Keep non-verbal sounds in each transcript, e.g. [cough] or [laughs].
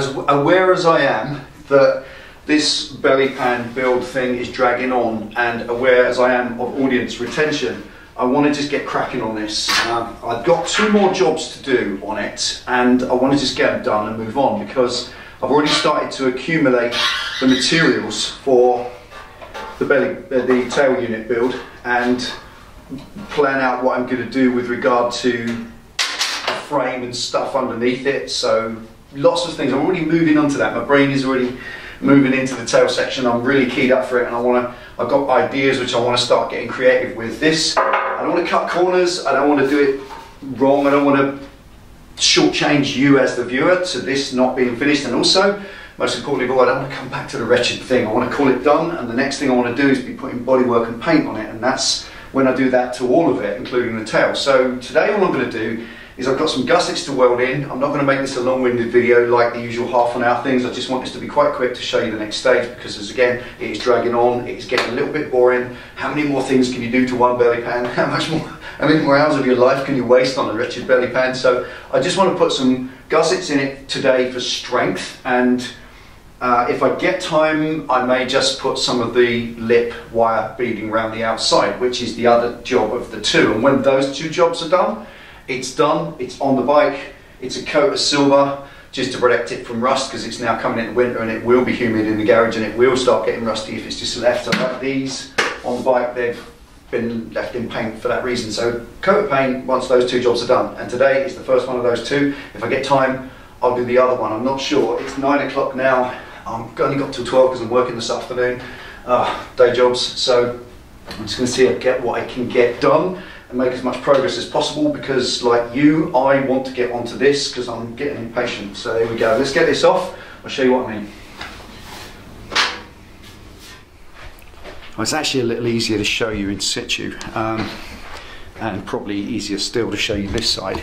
as aware as I am that this belly pan build thing is dragging on and aware as I am of audience retention, I want to just get cracking on this. Um, I've got two more jobs to do on it and I want to just get them done and move on because I've already started to accumulate the materials for the belly, uh, the tail unit build and plan out what I'm going to do with regard to the frame and stuff underneath it. So lots of things. I'm already moving on to that. My brain is already moving into the tail section. I'm really keyed up for it, and I want to. I've got ideas which I want to start getting creative with. This I don't want to cut corners. I don't want to do it wrong. I don't want to shortchange you as the viewer to this not being finished, and also. Most importantly all, I don't want to come back to the wretched thing. I want to call it done, and the next thing I want to do is be putting bodywork and paint on it, and that's when I do that to all of it, including the tail. So today all I'm going to do is I've got some gussets to weld in. I'm not going to make this a long-winded video like the usual half an hour things. I just want this to be quite quick to show you the next stage because as again, it is dragging on, it's getting a little bit boring. How many more things can you do to one belly pan? [laughs] How much more, how many more hours of your life can you waste on a wretched belly pan? So I just want to put some gussets in it today for strength and uh, if I get time, I may just put some of the lip wire beading around the outside, which is the other job of the two. And when those two jobs are done, it's done, it's on the bike, it's a coat of silver just to protect it from rust because it's now coming into winter and it will be humid in the garage and it will start getting rusty if it's just left. Like these on the bike, they've been left in paint for that reason. So coat of paint once those two jobs are done. And today is the first one of those two. If I get time, I'll do the other one. I'm not sure. It's nine o'clock now. I've only got till 12 because I'm working this afternoon. Uh, day jobs. So I'm just going to see if I get what I can get done and make as much progress as possible because like you, I want to get onto this because I'm getting impatient. So here we go. Let's get this off. I'll show you what I mean. Well, it's actually a little easier to show you in situ um, and probably easier still to show you this side.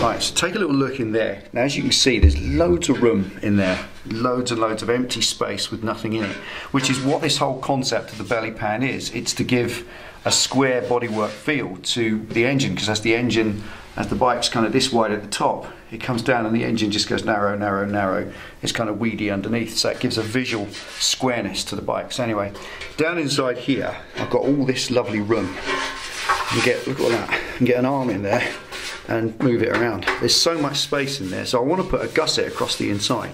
Right, so take a little look in there. Now as you can see there's loads of room in there, loads and loads of empty space with nothing in it, which is what this whole concept of the belly pan is. It's to give a square bodywork feel to the engine because as the engine, as the bike's kind of this wide at the top, it comes down and the engine just goes narrow, narrow, narrow. It's kind of weedy underneath, so it gives a visual squareness to the bike. So anyway, down inside here, I've got all this lovely room. You get, look at that, and get an arm in there and move it around. There's so much space in there, so I want to put a gusset across the inside.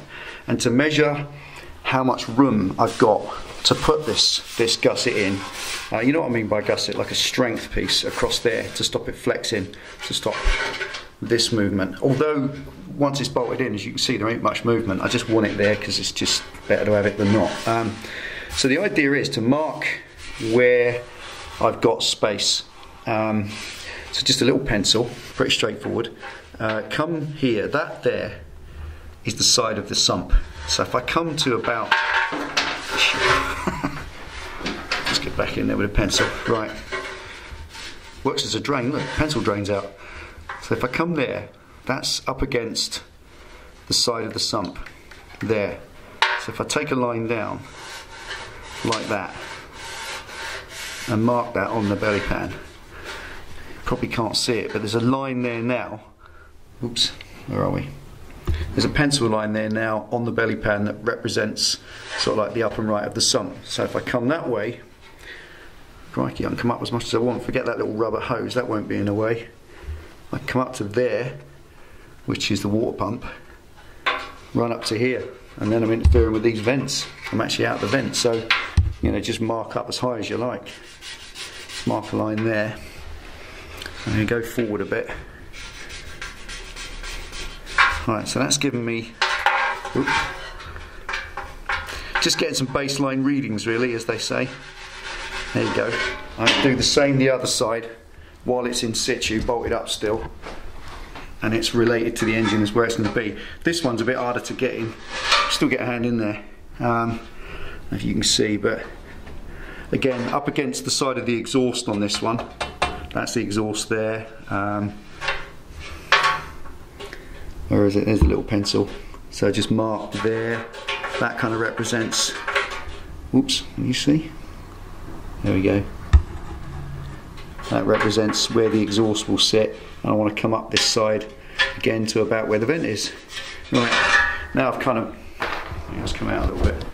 And to measure how much room I've got to put this, this gusset in. Uh, you know what I mean by gusset, like a strength piece across there to stop it flexing, to stop this movement. Although once it's bolted in, as you can see, there ain't much movement. I just want it there because it's just better to have it than not. Um, so the idea is to mark where I've got space. Um, so just a little pencil, pretty straightforward. Uh, come here, that there is the side of the sump. So if I come to about [laughs] Let's get back in there with a pencil. Right. Works as a drain. Look, pencil drains out. So if I come there, that's up against the side of the sump. There. So if I take a line down, like that, and mark that on the belly pan, probably can't see it, but there's a line there now. Oops, where are we? There's a pencil line there now on the belly pan that represents sort of like the up and right of the sump. So if I come that way, crikey, I can come up as much as I want. Forget that little rubber hose, that won't be in the way. I come up to there, which is the water pump, run up to here, and then I'm interfering with these vents. I'm actually out the vent, so you know, just mark up as high as you like. mark a line there, and then go forward a bit. Right, so that's given me, just getting some baseline readings really, as they say. There you go. I do the same the other side while it's in situ, bolted up still. And it's related to the engine as where it's going to be. This one's a bit harder to get in. Still get a hand in there. Um, if you can see, but again, up against the side of the exhaust on this one. That's the exhaust there. Um, where is it? There's a little pencil. So just mark there. That kind of represents, whoops, you see? There we go. That represents where the exhaust will sit. And I want to come up this side again to about where the vent is. Right, now I've kind of, let's come out a little bit.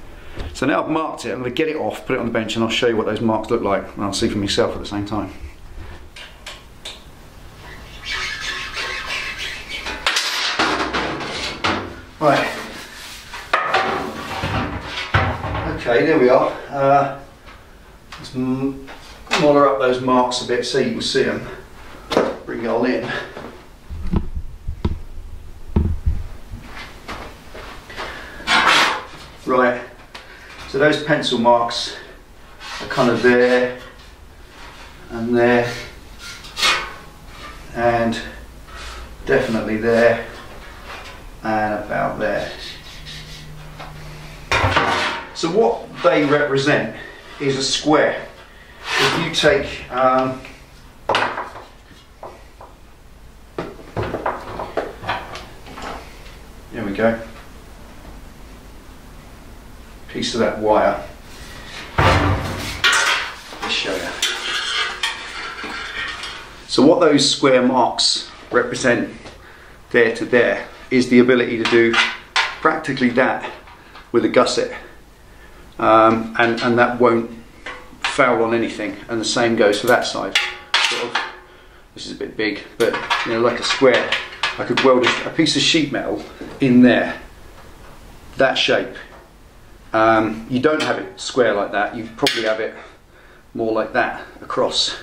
So now I've marked it, I'm going to get it off, put it on the bench and I'll show you what those marks look like and I'll see for myself at the same time. Right. Okay, there we are. Uh, let's moller up those marks a bit so you can see them. Bring it all in. Right, so those pencil marks are kind of there and there and definitely there and about there. So what they represent is a square. If you take um, there we go. Piece of that wire. Let's show you. So what those square marks represent there to there is the ability to do practically that with a gusset um, and, and that won't foul on anything. And the same goes for that side. Sort of, this is a bit big but you know like a square I could weld a, piece of sheet metal in there. That shape. Um, you don't have it square like that. You probably have it more like that across.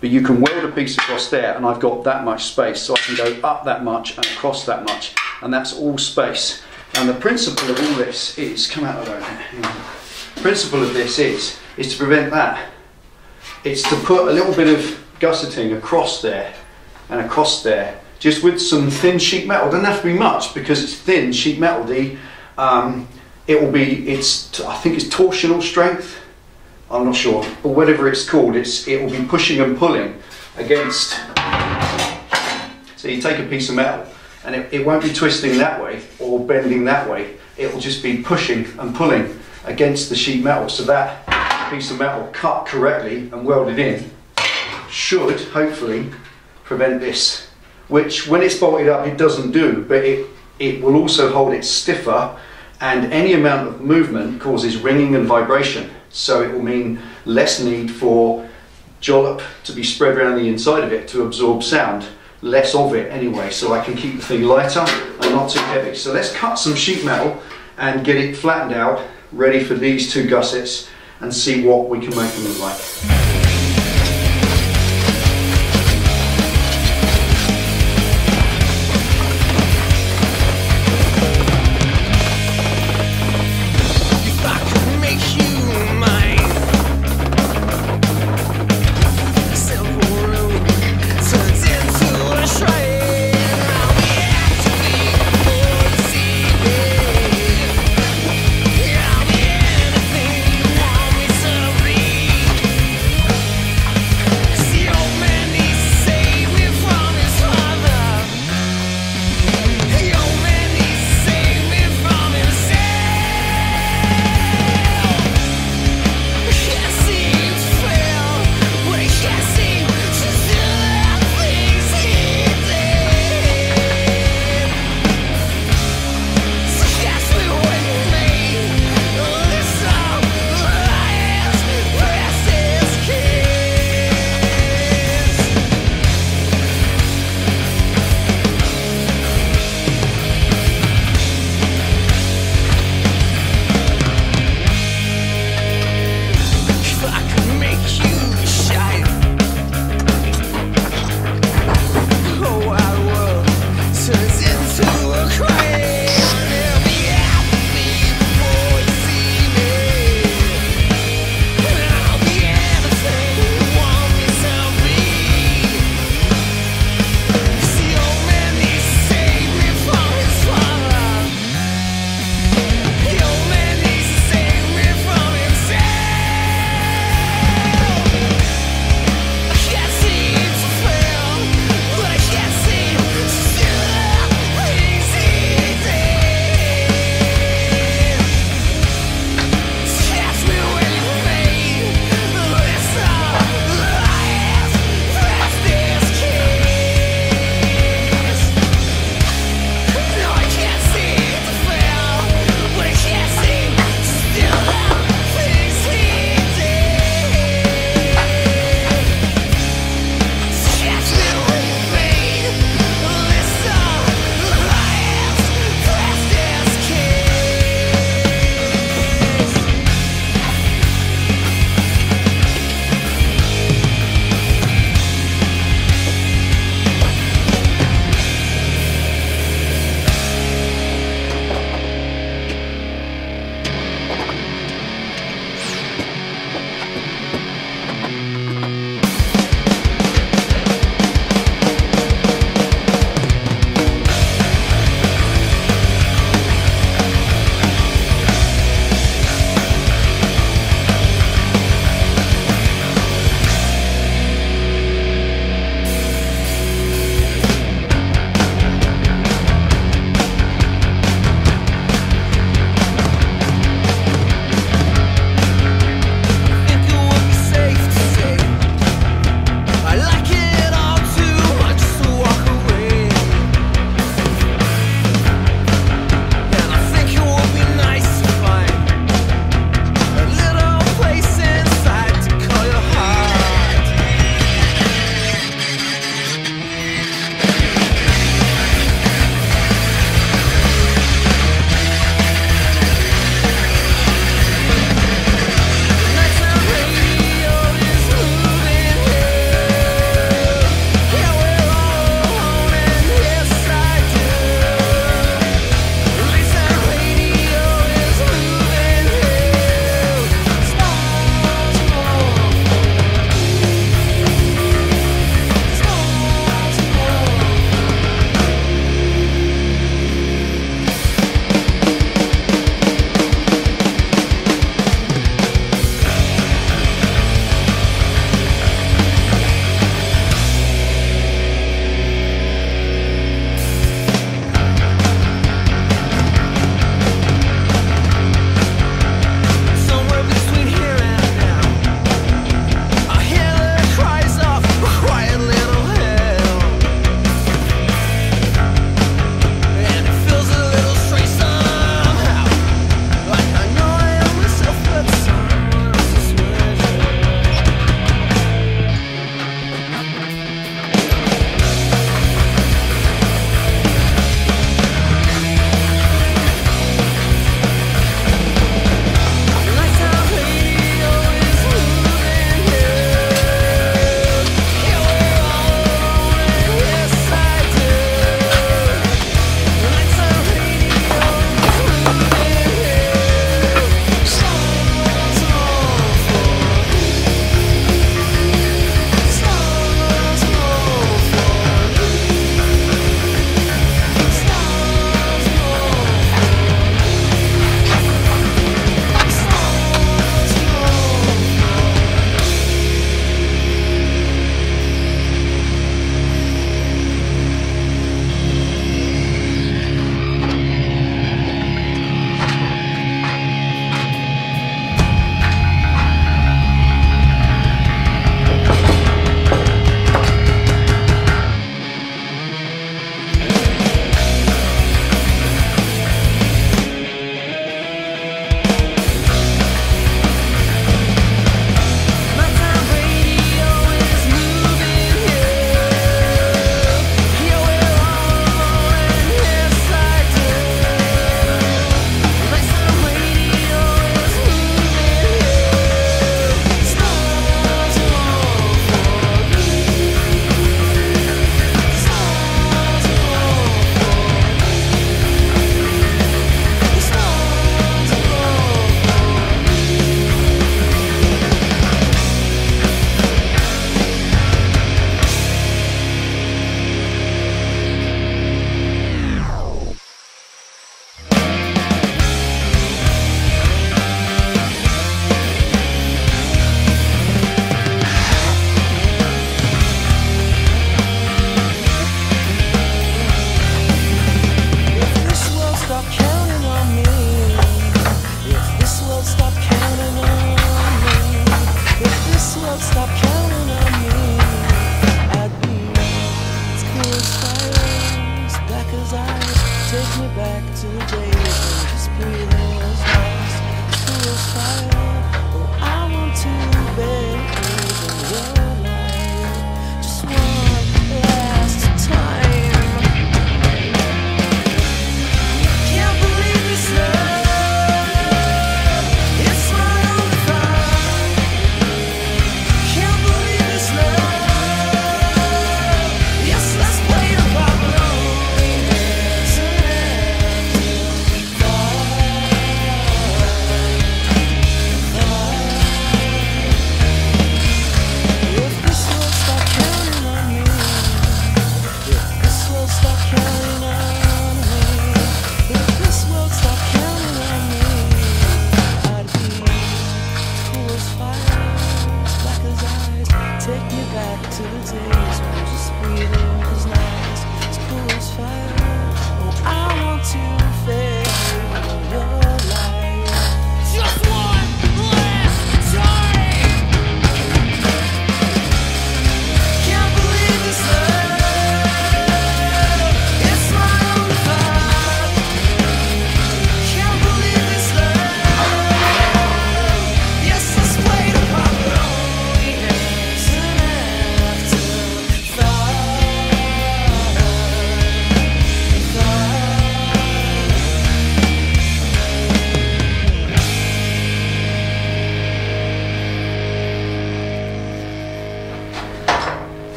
But you can weld a piece across there and I've got that much space so I can go up that much and across that much. And that's all space. And the principle of all this is come out of there principle of this is is to prevent that. It's to put a little bit of gusseting across there and across there just with some thin sheet metal. Doesn't have to be much because it's thin sheet metal the um, it will be it's I think it's torsional strength. I'm not sure, or whatever it's called, it's, it will be pushing and pulling against. So you take a piece of metal and it, it won't be twisting that way or bending that way, it will just be pushing and pulling against the sheet metal. So that piece of metal cut correctly and welded in should hopefully prevent this, which when it's bolted up it doesn't do, but it, it will also hold it stiffer and any amount of movement causes ringing and vibration. So it will mean less need for jollop to be spread around the inside of it to absorb sound, less of it anyway, so I can keep the thing lighter and not too heavy. So let's cut some sheet metal and get it flattened out, ready for these two gussets and see what we can make them look like.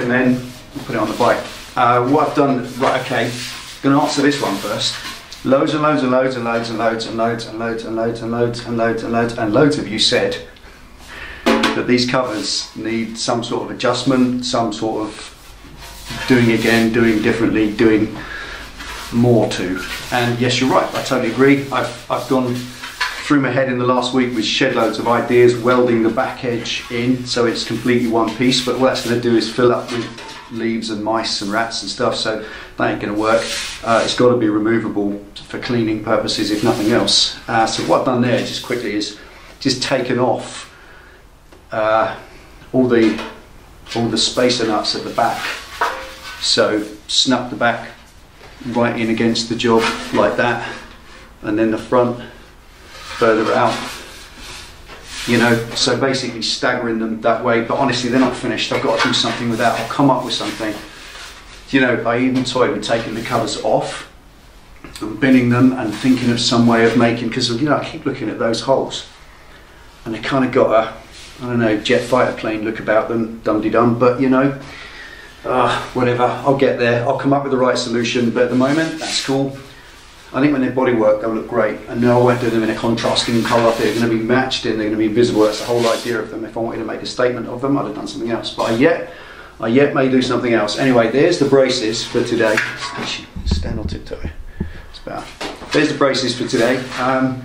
And then put it on the bike. Uh, what I've done, right, okay, going to answer this one first. Loads and loads and loads and loads and loads and loads and loads and loads and loads and loads and loads and loads of you said that these covers need some sort of adjustment, some sort of doing again, doing differently, doing more to. And yes, you're right, I totally agree. I've, I've gone through my head in the last week with shed loads of ideas, welding the back edge in so it's completely one piece. But what that's going to do is fill up with leaves and mice and rats and stuff, so that ain't going to work. Uh, it's got to be removable for cleaning purposes, if nothing else. Uh, so what I've done there, just quickly, is just taken off uh, all the all the spacer nuts at the back. So snap the back right in against the job like that, and then the front further out. You know, so basically staggering them that way. But honestly, they're not finished. I've got to do something with that. I'll come up with something. You know, I even toyed with taking the covers off and binning them and thinking of some way of making because you know I keep looking at those holes and they kind of got a I don't know jet fighter plane look about them, dum de dum. But you know, uh, whatever. I'll get there. I'll come up with the right solution. But at the moment, that's cool. I think when they're bodywork, they'll look great. And no, I do them in a contrasting colour. They're going to be matched and they're going to be visible. That's the whole idea of them. If I wanted to make a statement of them, I'd have done something else. But I yet, I yet may do something else. Anyway, there's the braces for today. Stand on tiptoe. It's better. There's the braces for today. Um,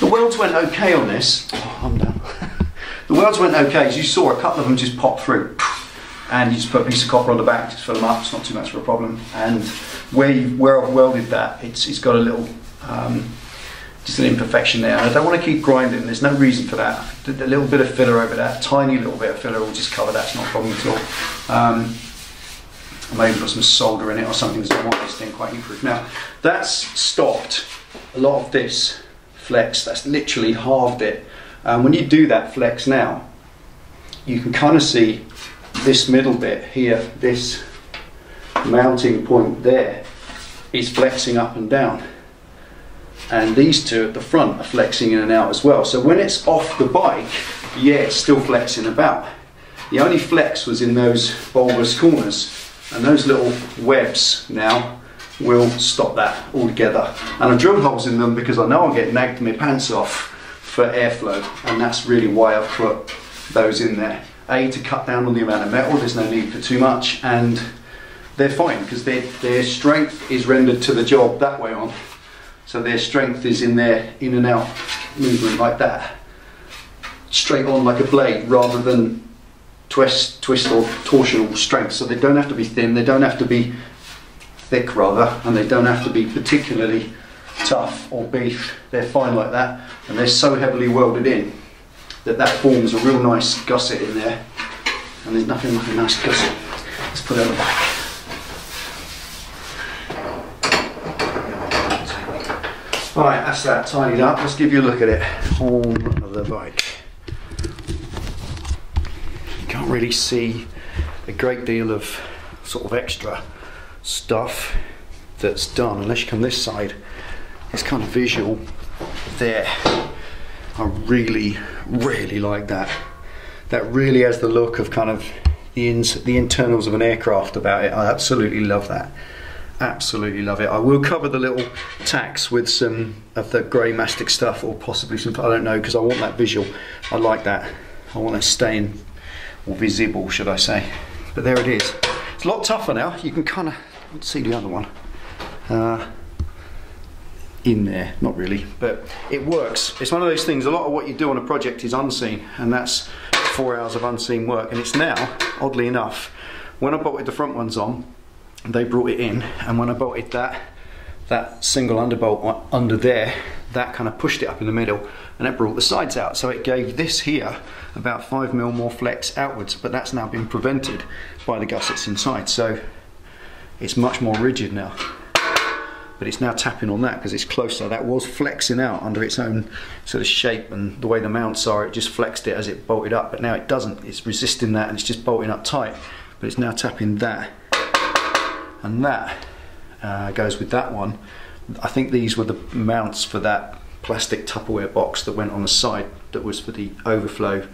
the welds went okay on this. Oh, I'm done. [laughs] the welds went okay. As you saw, a couple of them just popped through. And you just put a piece of copper on the back, just fill them up. It's not too much of a problem. And where you, where I've welded that, it's it's got a little um, just an imperfection there. And I don't want to keep grinding. There's no reason for that. A little bit of filler over that, tiny little bit of filler will just cover that. It's not a problem at all. Um, I may put some solder in it or something because I this thing quite heat-proof. Now that's stopped a lot of this flex. That's literally halved it. And when you do that flex now, you can kind of see this middle bit here, this mounting point there, is flexing up and down. And these two at the front are flexing in and out as well. So when it's off the bike, yeah, it's still flexing about. The only flex was in those bulbous corners. And those little webs now will stop that altogether. And I've drilled holes in them because I know I'll get nagged my pants off for airflow. And that's really why I've put those in there. A, to cut down on the amount of metal, there's no need for too much. And they're fine because their, their strength is rendered to the job that way on. So their strength is in their in and out movement like that. Straight on like a blade rather than twist, twist or torsional strength. So they don't have to be thin, they don't have to be thick rather, and they don't have to be particularly tough or beef. They're fine like that, and they're so heavily welded in that that forms a real nice gusset in there. And there's nothing like a nice gusset. Let's put it on the back. Alright, that's that tidied up. Let's give you a look at it on the bike. You can't really see a great deal of sort of extra stuff that's done unless you come this side. It's kind of visual there. I really, really like that. That really has the look of kind of the ins- the internals of an aircraft about it. I absolutely love that. Absolutely love it. I will cover the little tacks with some of the grey mastic stuff, or possibly some. I don't know because I want that visual. I like that. I want it staying or visible, should I say? But there it is. It's a lot tougher now. You can kind of see the other one. Uh, in there, not really, but it works. It's one of those things. A lot of what you do on a project is unseen, and that's four hours of unseen work. And it's now, oddly enough, when I bolted the front ones on, they brought it in, and when I bolted that that single underbolt under there, that kind of pushed it up in the middle, and it brought the sides out. So it gave this here about five mil more flex outwards, but that's now been prevented by the gussets inside. So it's much more rigid now but it's now tapping on that because it's closer. That was flexing out under its own sort of shape and the way the mounts are, it just flexed it as it bolted up, but now it doesn't. It's resisting that and it's just bolting up tight, but it's now tapping that. And that uh, goes with that one. I think these were the mounts for that plastic Tupperware box that went on the side that was for the overflow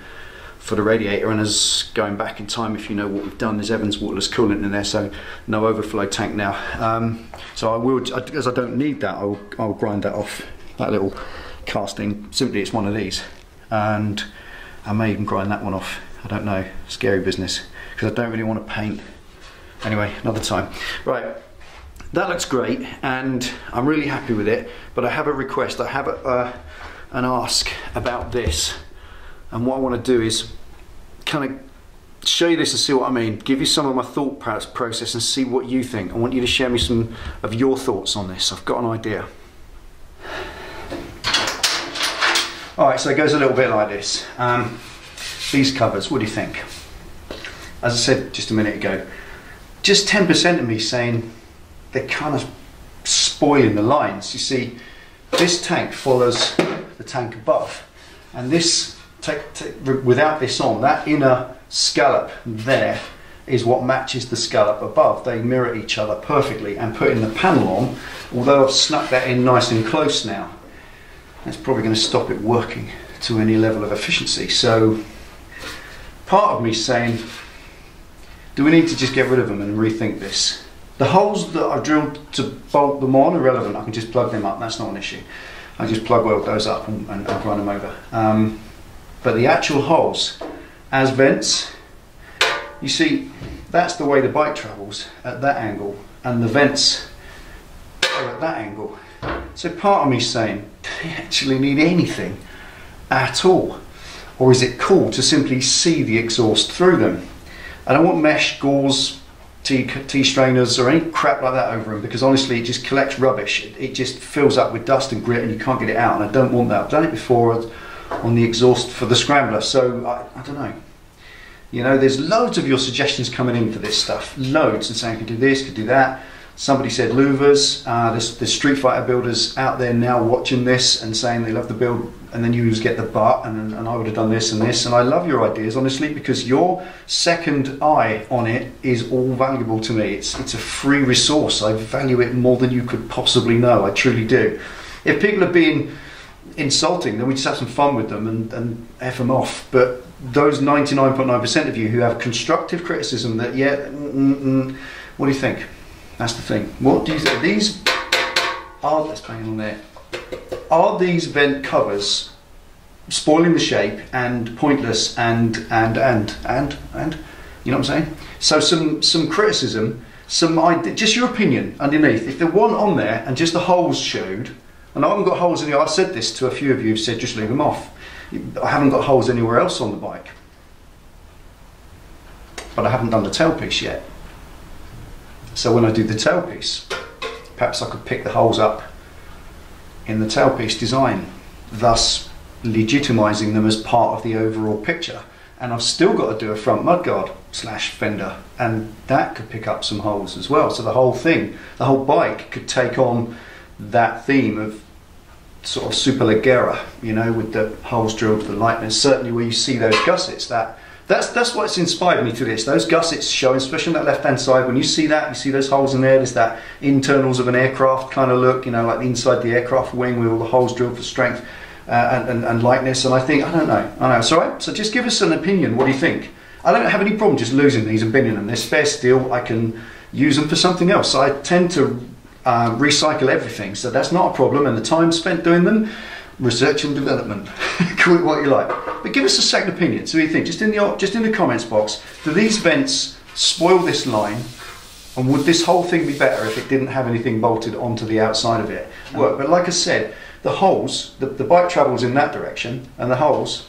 for the radiator and as going back in time if you know what we've done. There's Evans waterless coolant in there so no overflow tank now. Um, so I will as I don't need that I'll, I'll grind that off that little casting. Simply it's one of these. And I may even grind that one off. I don't know. Scary business. Because I don't really want to paint. Anyway another time. Right. That looks great and I'm really happy with it but I have a request. I have a, uh, an ask about this and what I want to do is kind of show you this and see what I mean. Give you some of my thought pro- process and see what you think. I want you to share me some of your thoughts on this. I've got an idea. All right, so it goes a little bit like this. Um, these covers, what do you think? As I said just a minute ago, just 10% of me saying they're kind of spoiling the lines. You see, this tank follows the tank above, and this take, take, without this on, that inner scallop there is what matches the scallop above. They mirror each other perfectly, and putting the panel on, although I've snuck that in nice and close now, that's probably going to stop it working to any level of efficiency. So, part of me saying, do we need to just get rid of them and rethink this? The holes that I drilled to bolt them on are relevant. I can just plug them up. That's not an issue. I just plug weld those up and, and I'll run them over. Um, but the actual holes as vents, you see, that's the way the bike travels at that angle, and the vents are at that angle. So part of me saying, [laughs] do they actually need anything at all? Or is it cool to simply see the exhaust through them? I don't want mesh, gauze, T, T strainers or any crap like that over them because honestly it just collects rubbish. It, it just fills up with dust and grit and you can't get it out and I don't want that. I've done it before on the exhaust for the scrambler so I, I don't know. You know, there's loads of your suggestions coming in for this stuff. Loads and saying I could do this, could do that. Somebody said louvers. Uh, there's, there's Street Fighter builders out there now watching this and saying they love the build, and then you just get the butt, and, and I would have done this and this. And I love your ideas, honestly, because your second eye on it is all valuable to me. It's, it's a free resource. I value it more than you could possibly know. I truly do. If people are being insulting, then we just have some fun with them and, and F them off. But those 99.9% of you who have constructive criticism that, yeah, mm, mm, mm, what do you think? That's the thing. What do you think? These are, let's bang on there. Are these vent covers spoiling the shape and pointless and, and, and, and, and, you know what I'm saying? So some, some criticism, some idea, just your opinion underneath. If the one on there and just the holes showed, and I haven't got holes in the, I've said this to a few of you who've said just leave them off. I haven't got holes anywhere else on the bike. But I haven't done the tailpiece yet. So when I do the tailpiece, perhaps I could pick the holes up in the tailpiece design, thus legitimizing them as part of the overall picture. And I've still got to do a front mudguard slash fender, and that could pick up some holes as well. So the whole thing, the whole bike could take on that theme of sort of superleggera, you know, with the holes drilled for the lightness. Certainly, where you see those gussets, that that's that's what's inspired me to this. Those gussets showing, especially on that left-hand side, when you see that, you see those holes in there. There's that internals of an aircraft kind of look, you know, like the inside the aircraft wing with all the holes drilled for strength uh, and, and, and lightness. And I think I don't know, I know. So, right, so just give us an opinion. What do you think? I don't have any problem just losing these and binning them. They're spare steel. I can use them for something else. I tend to uh, recycle everything, so that's not a problem. And the time spent doing them, research and development, [laughs] call it what you like. But give us a second opinion. So what do you think? Just in the just in the comments box, do these vents spoil this line? And would this whole thing be better if it didn't have anything bolted onto the outside of it? Work. But like I said, the holes, the, the bike travels in that direction, and the holes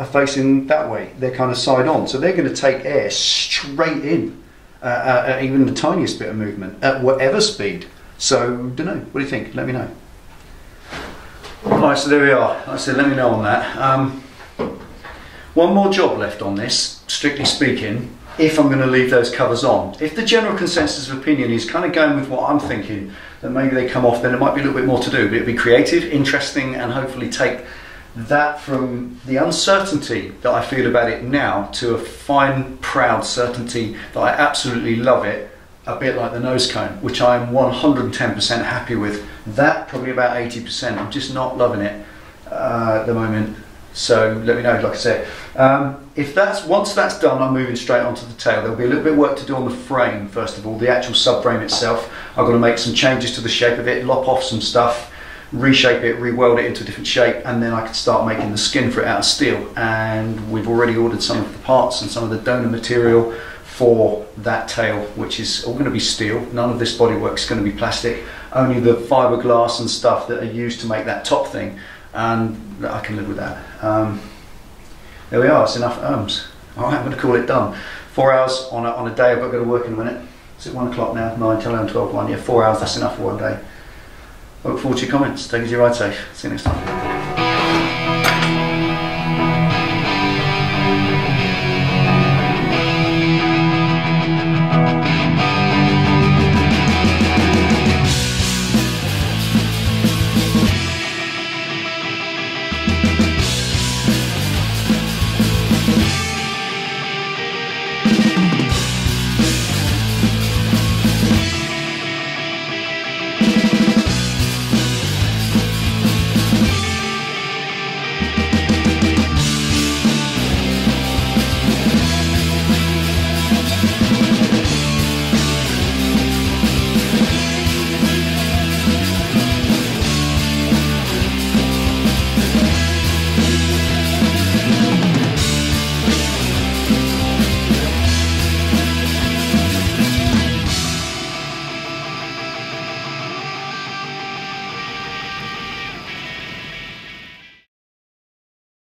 are facing that way. They're kind of side on, so they're going to take air straight in, uh, uh, at even the tiniest bit of movement at whatever speed. So, don't know. What do you think? Let me know. Right, so there we are. I said, let me know on that. Um, one more job left on this, strictly speaking, if I'm going to leave those covers on. If the general consensus of opinion is kind of going with what I'm thinking, that maybe they come off, then there might be a little bit more to do. But it'll be creative, interesting, and hopefully take that from the uncertainty that I feel about it now to a fine, proud certainty that I absolutely love it, a bit like the nose cone, which I'm 110% happy with. That probably about 80%. I'm just not loving it uh, at the moment. So let me know, like I said. Um, if that's once that's done, I'm moving straight onto the tail. There'll be a little bit of work to do on the frame first of all, the actual subframe itself. I've got to make some changes to the shape of it, lop off some stuff, reshape it, re-weld it into a different shape, and then I can start making the skin for it out of steel. And we've already ordered some of the parts and some of the donor material for that tail, which is all going to be steel. None of this bodywork is going to be plastic. Only the fiberglass and stuff that are used to make that top thing, and I can live with that. Um, there we are. It's enough ohms. All right, I'm going to call it done. Four hours on a, on a day. I've got to work in a minute. Is it one o'clock now? Nine, 10, 11, 12, 1. Yeah, four hours. That's enough for one day. I look forward to your comments. Take it your ride safe. See you next time.